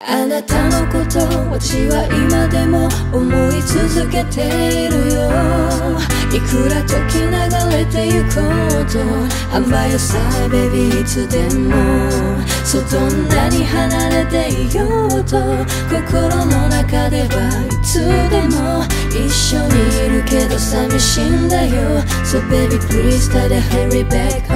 あなたのこと私は今でも思い続けているよ。いくら時流れてゆこうと甘よさベビーいつでも。そうどんなに離れていようと心の中ではいつでも。一緒にいるけど寂しいんだよ。So baby please try to hurry back